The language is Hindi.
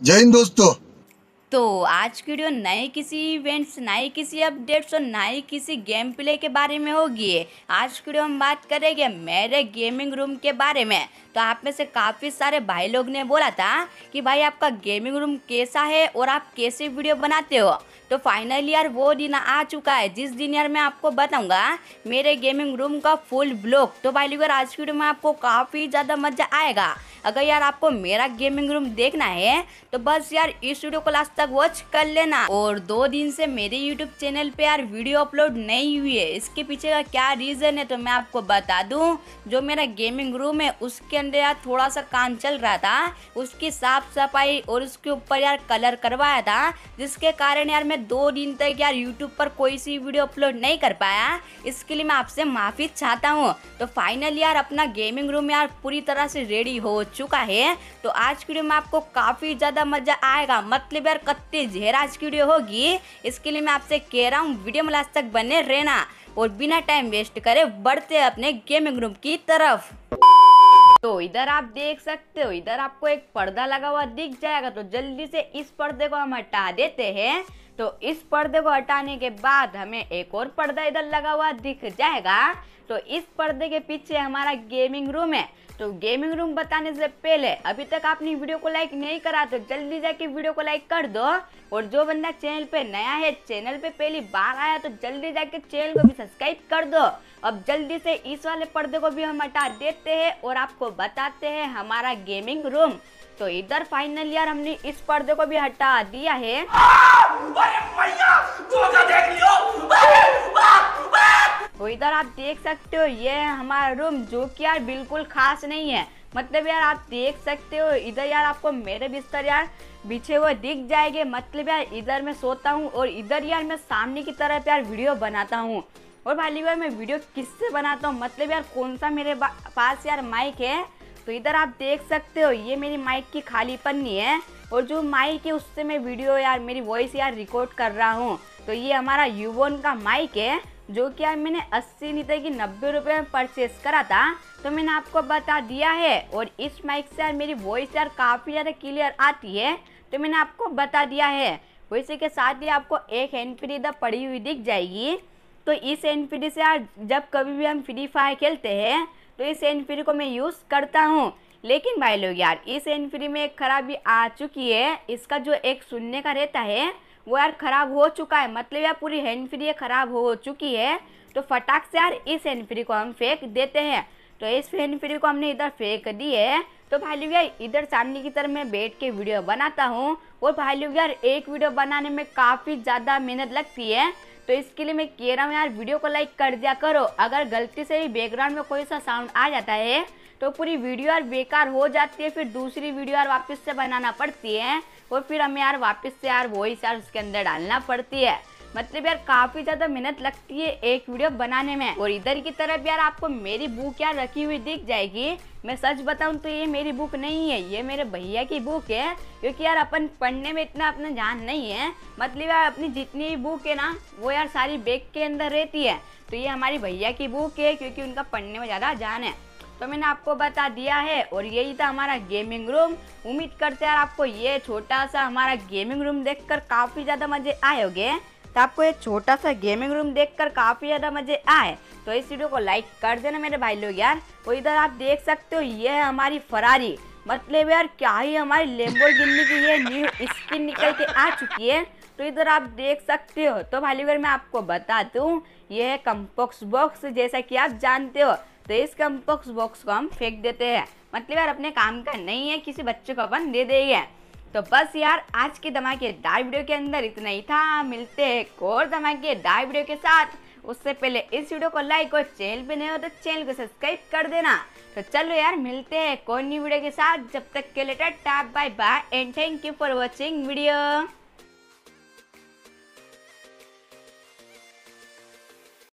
जय हिंद दोस्तों। तो आज की वीडियो नए किसी इवेंट्स नए किसी अपडेट्स और नए किसी गेम प्ले के बारे में होगी। आज की वीडियो हम बात करेंगे मेरे गेमिंग रूम के बारे में। तो आप में से काफ़ी सारे भाई लोग ने बोला था कि भाई आपका गेमिंग रूम कैसा है और आप कैसे वीडियो बनाते हो? तो फाइनली यार वो दिन आ चुका है। जिस दिन यार मैं आपको बताऊँगा, मेरे गेमिंग रूम का फुल ब्लॉक तो भाई लोग आज की वीडियो में आपको काफ़ी ज़्यादा मज़ा आएगा। अगर यार आपको मेरा गेमिंग रूम देखना है तो बस यार इस वीडियो को लास्ट तक वॉच कर लेना। और दो दिन से मेरे यूट्यूब चैनल पे यार वीडियो अपलोड नहीं हुई है। इसके पीछे का क्या रीज़न है तो मैं आपको बता दूँ। जो मेरा गेमिंग रूम है, उसके अंदर यार थोड़ा सा काम चल रहा था। उसकी साफ़ सफ़ाई और उसके ऊपर यार कलर करवाया था, जिसके कारण यार मैं दो दिन तक यार यूट्यूब पर कोई सी वीडियो अपलोड नहीं कर पाया। इसके लिए मैं आपसे माफ़ी चाहता हूँ। तो फाइनली यार अपना गेमिंग रूम यार पूरी तरह से रेडी हो चुका है। तो आज की वीडियो में आपको काफ़ी ज़्यादा मज़ा आएगा। मतलब यार कत्ती झेर आज की वीडियो होगी। इसके लिए मैं आपसे कह रहा हूँ वीडियो में लास्ट तक बने रहना और बिना टाइम वेस्ट करे बढ़ते अपने गेमिंग रूम की तरफ़। तो इधर आप देख सकते हो, इधर आपको एक पर्दा लगा हुआ दिख जाएगा। तो जल्दी से इस पर्दे को हम हटा देते हैं। तो इस पर्दे को हटाने के बाद हमें एक और पर्दा इधर लगा हुआ दिख जाएगा। तो इस पर्दे के पीछे हमारा गेमिंग रूम है। तो गेमिंग रूम बताने से पहले अभी तक आपने वीडियो को लाइक नहीं करा तो जल्दी जाके वीडियो को लाइक कर दो। और जो बंदा चैनल पे नया है चैनल पे पहली बार आया तो जल्दी जाके चैनल को भी सब्सक्राइब कर दो। अब जल्दी से इस वाले पर्दे को भी हम हटा देते हैं और आपको बताते हैं हमारा गेमिंग रूम तो इधर फाइनल यार हमने इस पर्दे को भी हटा दिया है। तो इधर आप देख सकते हो ये हमारा रूम जो कि यार बिल्कुल खास नहीं है। मतलब यार आप देख सकते हो इधर यार आपको मेरे बिस्तर यार बिछे हुए दिख जाएँगे। मतलब यार इधर मैं सोता हूँ और इधर यार मैं सामने की तरफ़ यार वीडियो बनाता हूँ। और भाई मैं वीडियो किससे बनाता हूँ? मतलब यार कौन सा मेरे पास यार माइक है? तो इधर आप देख सकते हो, ये मेरी माइक की खाली पन्नी है। और जो माइक है, उससे मैं वीडियो यार, मेरी वॉइस यार रिकॉर्ड कर रहा हूँ। तो ये हमारा यूवोन का माइक है, जो कि यार मैंने अस्सी था कि नब्बे रुपये में परचेस करा था। तो मैंने आपको बता दिया है, और इस माइक से यार मेरी वॉइस यार काफ़ी ज़्यादा क्लियर आती है। तो मैंने आपको बता दिया है। वैसे के साथ ही आपको एक एन इधर पड़ी हुई दिख जाएगी। तो इस एन से यार जब कभी भी हम फ्री फायर खेलते हैं तो इस एन को मैं यूज़ करता हूँ। लेकिन भाई लोग यार, इस एन में एक खराबी आ चुकी है। इसका जो एक सुनने का रहता है, वो यार ख़राब हो चुका है। मतलब यार पूरी हैंड फ्री ख़राब हो चुकी है। तो फटाक से यार इस हैंड फ्री को हम फेंक देते हैं। तो इस हैंड फ्री को हमने इधर फेंक दी है। तो भाई लोग यार, इधर सामने की तरफ़ मैं बैठ के वीडियो बनाता हूँ। और भाई लोग यार, एक वीडियो बनाने में काफ़ी ज़्यादा मेहनत लगती है। तो इसके लिए मैं कह रहा हूँ यार वीडियो को लाइक कर दिया करो। अगर गलती से भी बैकग्राउंड में कोई सा साउंड आ जाता है तो पूरी वीडियो यार बेकार हो जाती है, फिर दूसरी वीडियो यार वापस से बनाना पड़ती है, और फिर हमें यार वापस से यार वॉइस यार उसके अंदर डालना पड़ती है। मतलब यार काफ़ी ज़्यादा मेहनत लगती है एक वीडियो बनाने में। और इधर की तरफ़ यार आपको मेरी बुक यार रखी हुई दिख जाएगी। मैं सच बताऊँ तो ये मेरी बुक नहीं है, ये मेरे भैया की बुक है। क्योंकि यार अपन पढ़ने में इतना अपना जान नहीं है। मतलब यार अपनी जितनी भी बुक है ना, वो यार सारी बैग के अंदर रहती है। तो ये हमारी भैया की बुक है, क्योंकि उनका पढ़ने में ज़्यादा जान है। तो मैंने आपको बता दिया है, और यही था हमारा गेमिंग रूम उम्मीद करते हैं आपको ये छोटा सा हमारा गेमिंग रूम देखकर काफ़ी ज़्यादा मज़े आए होंगे। तो आपको ये छोटा सा गेमिंग रूम देखकर काफ़ी ज़्यादा मज़े आए। तो इस वीडियो को लाइक कर देना मेरे भाई लोग यार। और इधर आप देख सकते हो, ये है हमारी फरारी मतलब यार, क्या ही हमारी लेम्बो गिन्नी की ये न्यू स्किन निकल के आ चुकी है। तो इधर आप देख सकते हो। तो भाई मैं आपको बता दूँ, ये है कम्पोक्स बॉक्स जैसा कि आप जानते हो। तो इस कम्पोक्स बॉक्स को हम फेंक देते हैं। मतलब यार, अपने काम का नहीं है, किसी बच्चे को अपन दे देंगे। तो बस यार, आज के धमाकेदार वीडियो के अंदर इतना ही था। मिलते हैं एक और धमाकेदार वीडियो के साथ। उससे पहले इस वीडियो को लाइक और चैनल पे नहीं हो तो चैनल को सब्सक्राइब कर देना। तो चलो यार, मिलते हैं कोई न्यू वीडियो के साथ। जब तक के लिए tata bye bye and thank you for watching video